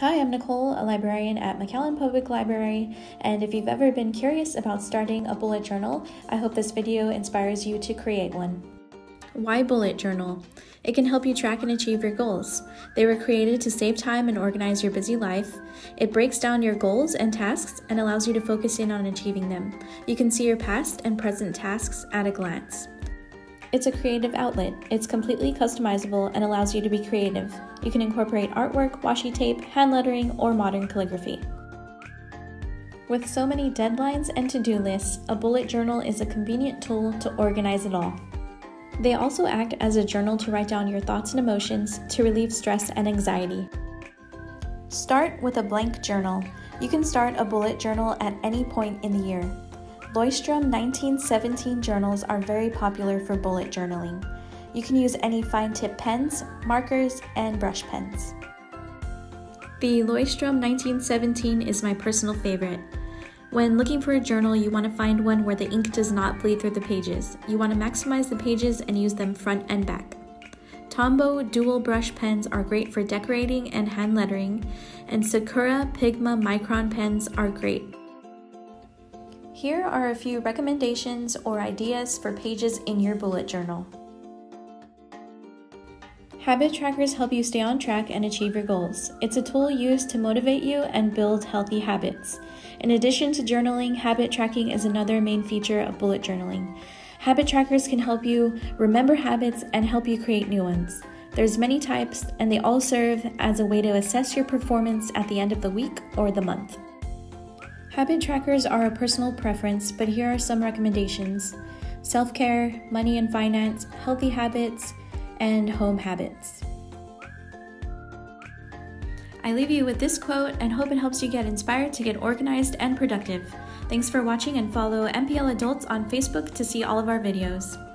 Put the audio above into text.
Hi, I'm Nicole, a librarian at McAllen Public Library, and if you've ever been curious about starting a bullet journal, I hope this video inspires you to create one. Why bullet journal? It can help you track and achieve your goals. They were created to save time and organize your busy life. It breaks down your goals and tasks and allows you to focus in on achieving them. You can see your past and present tasks at a glance. It's a creative outlet. It's completely customizable and allows you to be creative. You can incorporate artwork, washi tape, hand lettering, or modern calligraphy. With so many deadlines and to do lists, a bullet journal is a convenient tool to organize it all. They also act as a journal to write down your thoughts and emotions to relieve stress and anxiety. Start with a blank journal. You can start a bullet journal at any point in the year. Leuchtturm 1917 journals are very popular for bullet journaling. You can use any fine tip pens, markers, and brush pens. The Leuchtturm 1917 is my personal favorite. When looking for a journal, you want to find one where the ink does not bleed through the pages. You want to maximize the pages and use them front and back. Tombow dual brush pens are great for decorating and hand lettering, and Sakura Pigma Micron pens are great here are a few recommendations or ideas for pages in your bullet journal. Habit trackers help you stay on track and achieve your goals. It's a tool used to motivate you and build healthy habits. In addition to journaling, habit tracking is another main feature of bullet journaling. Habit trackers can help you remember habits and help you create new ones. There's many types and they all serve as a way to assess your performance at the end of the week or the month. Habit trackers are a personal preference, but here are some recommendations self care, money and finance, healthy habits, and home habits. I leave you with this quote and hope it helps you get inspired to get organized and productive. Thanks for watching and follow MPL Adults on Facebook to see all of our videos.